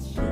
it's you.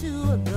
to a